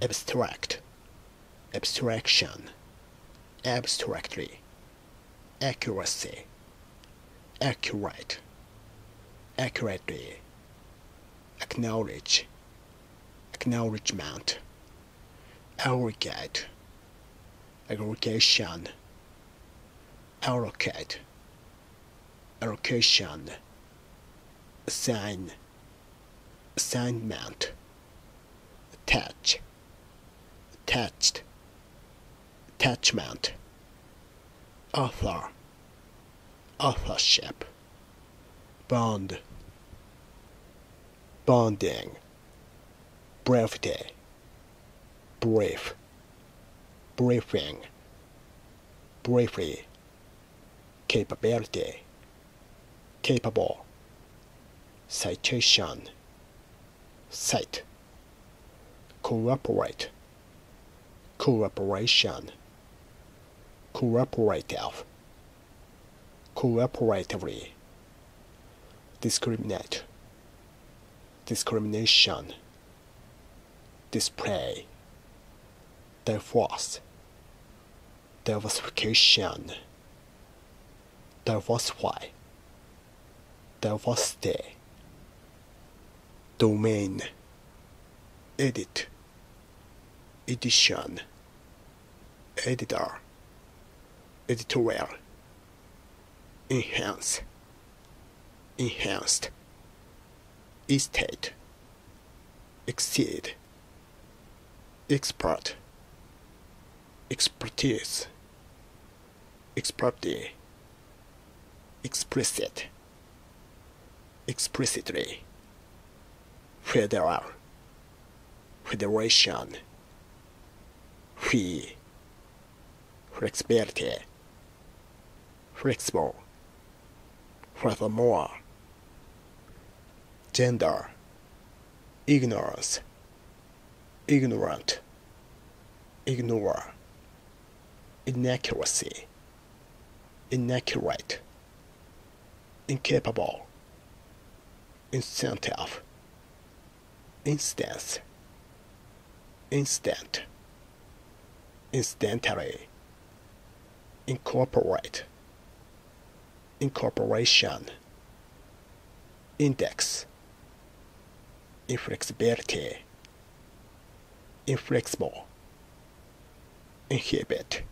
abstract, abstraction, abstractly, accuracy, accurate, accurately, acknowledge, acknowledgement, aggregate, aggregation, allocate, allocation, assign, assignment, attach, attached, attachment, author, authorship, bond, bonding, brevity, brief, briefing, briefly, capability, capable, citation, cite, cooperate, cooperation, cooperative, cooperatively, discriminate, discrimination, display, divorce, diversification, diversify, diversity, domain, edit, edition, editor, editorial, enhance, enhanced, estate, exceed, expert, expertise, expertly, explicit, explicitly, federal, federation, fee, flexibility, flexible, furthermore, gender, ignorance, ignorant, ignore, inaccuracy, inaccurate, incapable, incentive, instance, instant, instantly, incorporate, incorporation, index, inflexibility, inflexible, inhibit,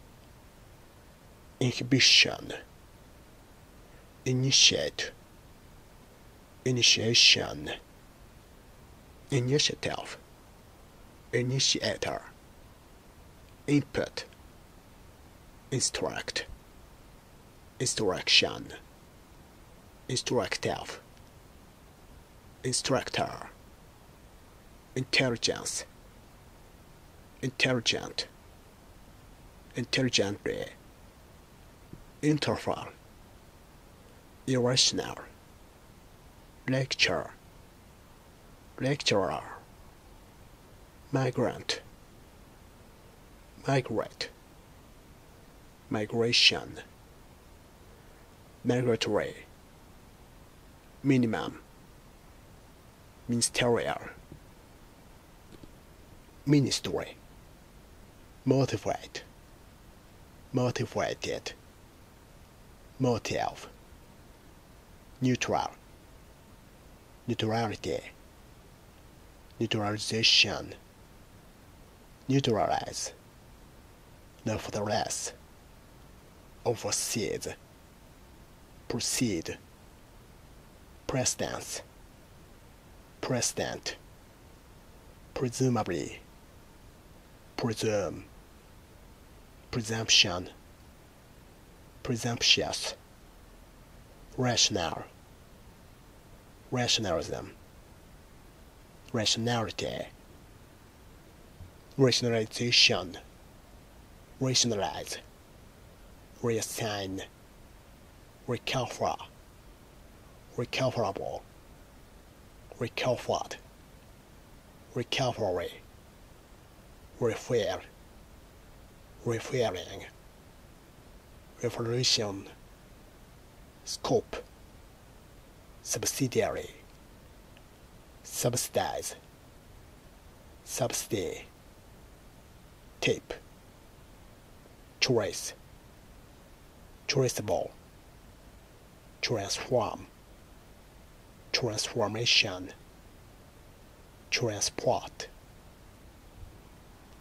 inhibition, initiate, initiation, initiative, initiator, input, instruct, instruction, instructive, instructor, intelligence, intelligent, intelligently, interval, irrational, lecture, lecturer, migrant, migrate, migration, migratory, minimum, ministerial, ministry, motivate, motivated, motive, neutral, neutrality, neutralization, neutralize, nevertheless, overseas, proceed, precedence, president, presumably, presume, presumption, presumptuous, rational, rationalism, rationality, rationalization, rationalize, reassign, recover, recoverable, recovered, recovery, refer, referring, revolution, scope, subsidiary, subsidize, subsidy, tape, trace, traceable, transform, transformation, transport,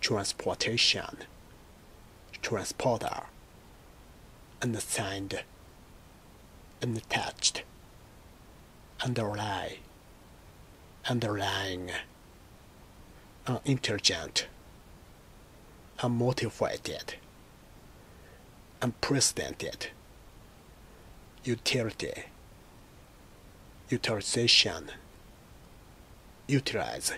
transportation, transporter, unsigned, unattached, underlie, underlying, unintelligent, unmotivated, unprecedented, utility, utilization, utilize,